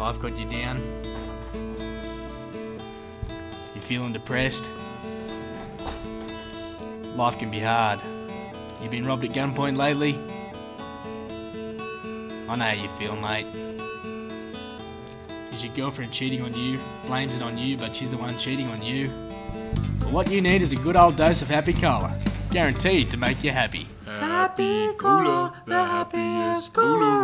Life got you down. You feeling depressed. Life can be hard. You've been robbed at gunpoint lately. I know how you feel, mate. Is your girlfriend cheating on you? Blames it on you, but she's the one cheating on you. Well, what you need is a good old dose of happy cola. Guaranteed to make you happy. Happy Cola, the happiest cola.